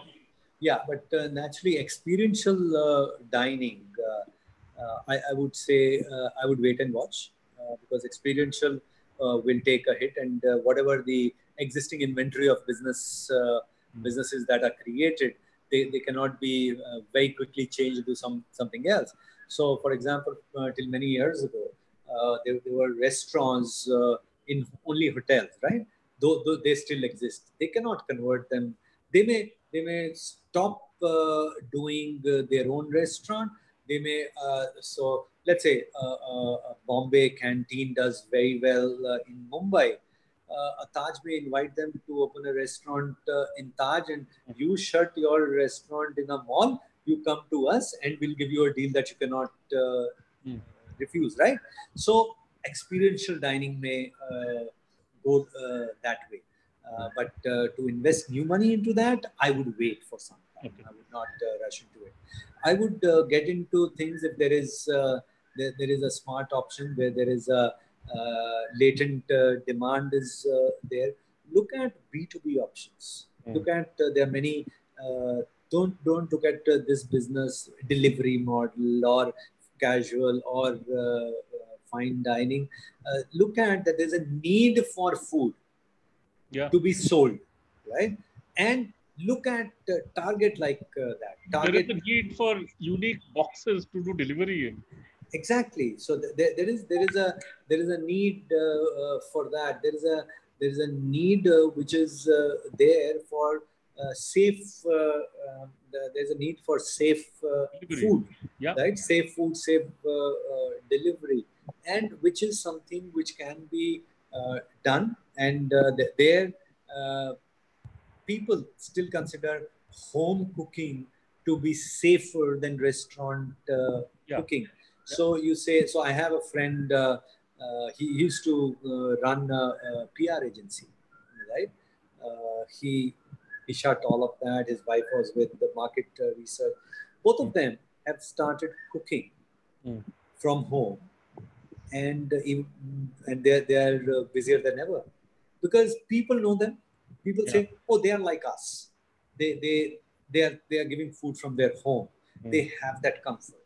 yeah, but uh, naturally, experiential uh, dining, uh, uh I, I, would say uh, I would wait and watch uh, because experiential will take a hit, and whatever the existing inventory of business mm. businesses that are created they, they cannot be uh, very quickly changed to some something else. So, for example, uh, till many years ago, uh, there, there were restaurants in only hotels, right? Though, though they still exist, they cannot convert them. They may they may stop doing their own restaurant. They may so let's say uh, Bombay canteen does very well uh, in Mumbai uh, Taj may invite them to open a restaurant uh, in Taj and you shut your restaurant in a mall, you come to us and we'll give you a deal that you cannot mm. refuse, right? So experiential dining may go that way. Uh, but uh, to invest new money into that, I would wait for some time. Okay. I would not uh, rush into it. I would get into things if there is there, there is a smart option where there is a uh, latent uh, demand is uh, there. Look at B2B options. Mm. Look at there are many. don't don't look at this business delivery model or casual or fine dining. look at that. There's a need for food yeah. to be sold, right? And look at uh, target like uh, that. Target there is a need for unique boxes to do delivery in. Exactly. So th- there, there is there is a there is a need uh, uh, for that. There is a there is a need uh, which is uh, there for uh, safe um, there's a need for safe food yeah. right? Safe food safe delivery. And which is something which can be done and there people still consider home cooking to be safer than restaurant yeah. cooking so you say, so I have a friend, uh, uh, he used to uh, run a, a, PR agency, right? Uh, he, he shut all of that. His wife was with the market uh, research. Both of them have started cooking mm. from home. And, and they're, they're busier than ever because people know them. People yeah. say, oh, they are like us. They, they, they, are, they are giving food from their home. Mm. They have that comfort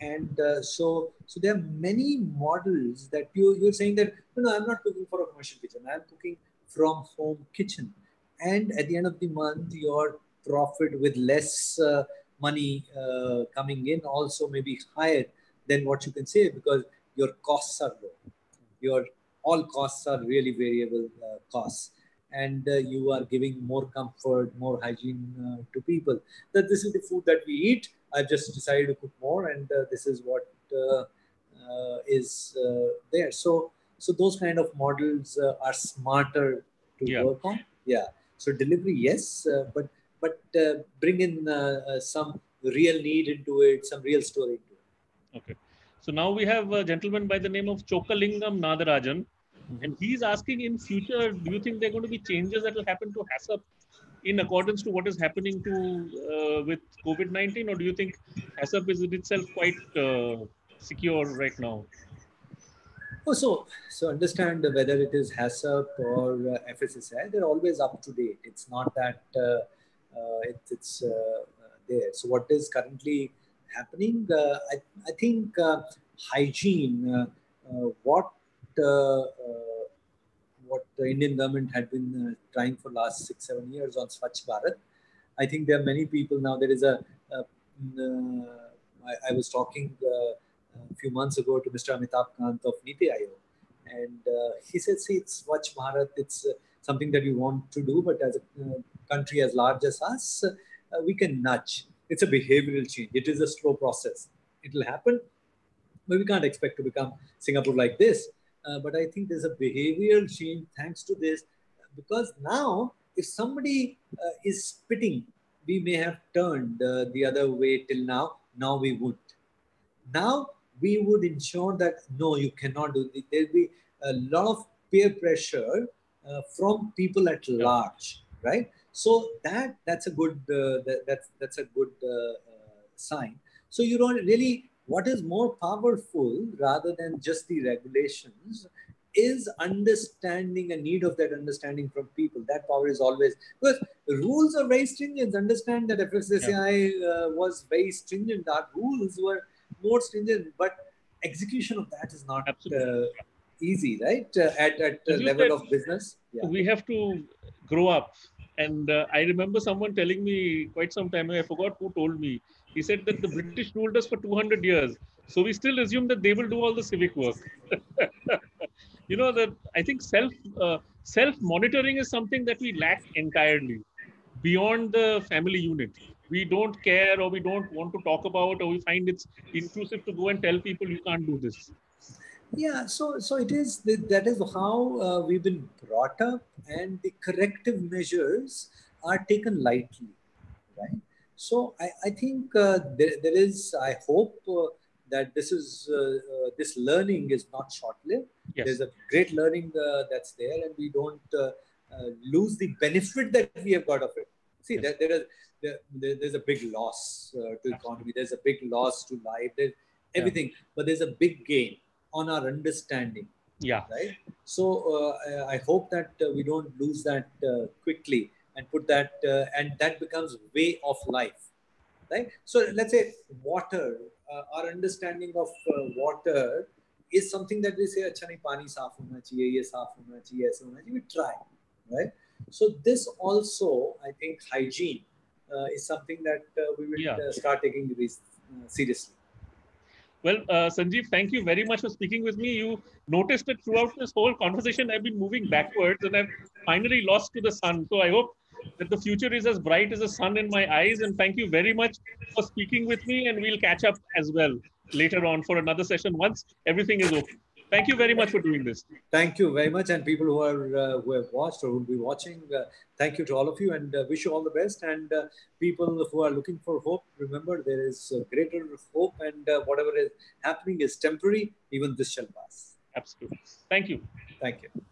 and uh, so so there are many models that you you're saying that no no i'm not cooking for a commercial kitchen i'm cooking from home kitchen and at the end of the month your profit with less uh, money uh, coming in also may be higher than what you can say because your costs are low your all costs are really variable uh, costs and uh, you are giving more comfort more hygiene uh, to people that this is the food that we eat I've just decided to cook more, and uh, this is what uh, uh, is there. So, so those kind of models are smarter to yeah. work on. Yeah. So delivery, yes, but but bring in some real need into it, some real story into it. Okay. So now we have a gentleman by the name of Chokalingam Nadarajan, and he's asking in future, do you think there are going to be changes that will happen to HACCP in accordance to what is happening to uh, with COVID-19, or do you think HACCP is in itself quite uh, secure right now? Oh, so so understand whether it is HACCP or uh, FSSAI, they're always up to date. It's not that uh, uh, it, it's uh, there. So what is currently happening? I, I think hygiene. what what the Indian government had been uh, trying for last six, seven years on Swachh Bharat. I think there are many people now. There is a, uh, I, was talking uh, a few months ago to Mr. Amitabh Kant of Niti Aayog, and uh, he said, "See, it's Swachh Bharat. It's uh, something that we want to do, but as a uh, country as large as us, we can nudge. It's a behavioral change. It is a slow process. It will happen, but we can't expect to become Singapore like this." Uh, but I think there's a behavioral change thanks to this because now if somebody uh, is spitting, we may have turned uh, the other way till now. Now we would. Now we would ensure that no, you cannot do this. There'll be a lot of peer pressure uh, from people at large, right? So that that's a good uh, that, that's that's a good sign. So you don't really what is more powerful rather than just the regulations is understanding a need of that understanding from people. That power is always because rules are very stringent. Understand that FSSAI yeah. uh, was very stringent. Our rules were more stringent, but execution of that is not uh, easy, right? Uh, at at the level of business, yeah. we have to grow up. And uh, I remember someone telling me quite some time ago. I forgot who told me he said that the British ruled us for 200 years. So we still assume that they will do all the civic work. you know that I think self uh, self monitoring is something that we lack entirely beyond the family unit. We don't care or we don't want to talk about or we find it's intrusive to go and tell people you can't do this. Yeah, so so it is that is how uh, we've been brought up, and the corrective measures are taken lightly, right? So I, I think uh, there, there is, I hope uh, that this is, uh, uh this learning is not short-lived. Yes. There's a great learning uh, that's there and we don't uh, lose the benefit that we have got of it. See, yes. there, there is, there, there's a big loss to economy. There's a big loss to life. There's everything, yeah. but there's a big gain on our understanding yeah. Right? So uh, i hope that uh, we don't lose that uh, quickly and put that uh, and that becomes way of life. Right? So let's say water uh, our understanding of uh, water is something that we say acha nahi pani saaf hona chahiye ye saaf hona chahiye aisa hona chahiye we try right? So this also i think hygiene is something that we will yeah. start taking this seriously. Well, uh, Sanjeev, thank you very much for speaking with me. You noticed that throughout this whole conversation, I've been moving backwards and I've finally lost to the sun. So I hope that the future is as bright as the sun in my eyes. And thank you very much for speaking with me. And we'll catch up as well later on for another session once everything is open. Thank you very much for doing this. Thank you very much, and people who are uh, who have watched or will be watching, uh, thank you to all of you, and uh, wish you all the best. And uh, people who are looking for hope, remember there is greater hope, and uh, whatever is happening is temporary. Even this shall pass. Absolutely. Thank you. Thank you.